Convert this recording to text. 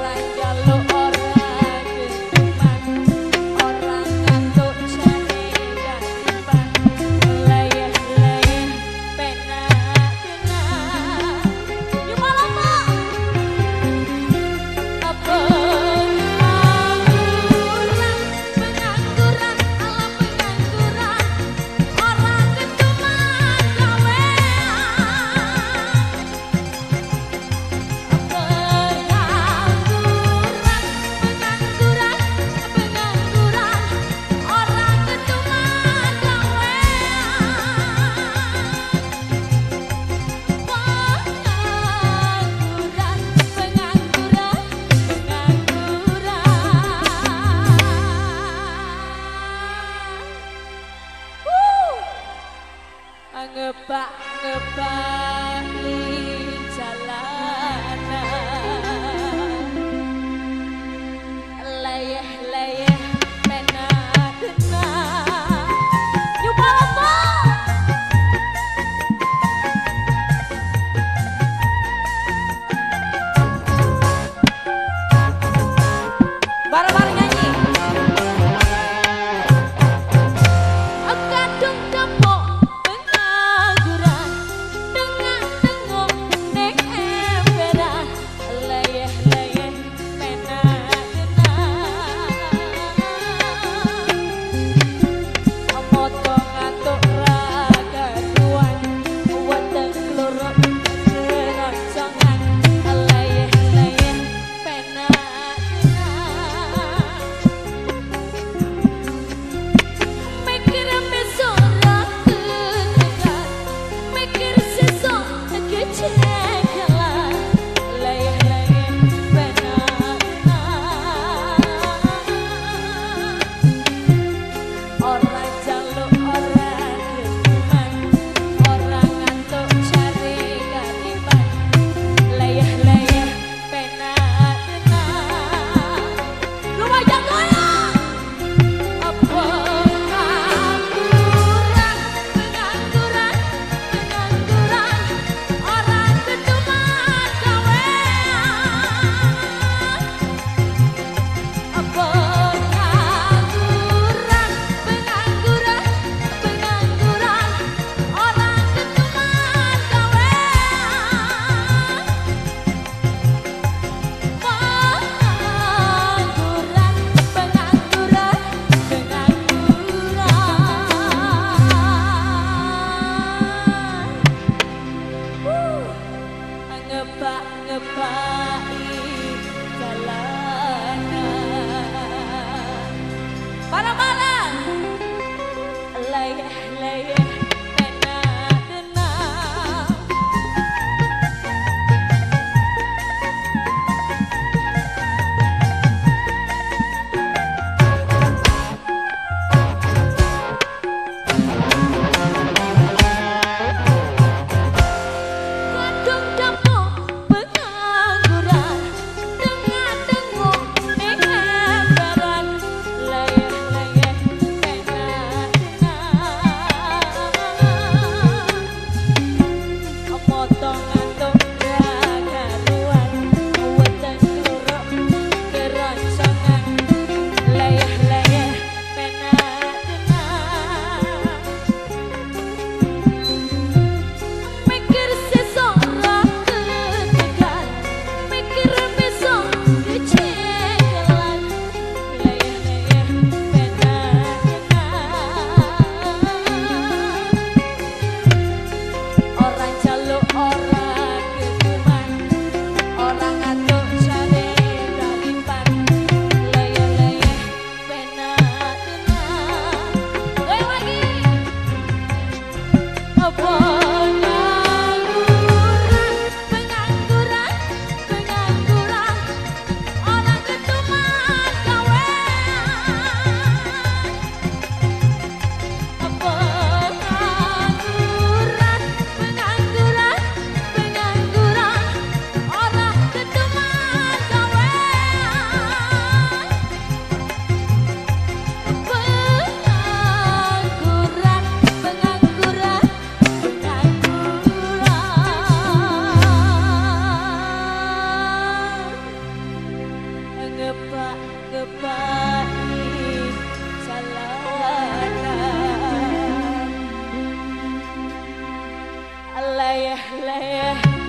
orang jaluk ngebak ngebak ngepak ngepak apa ngepak-ngepai salana alayah layah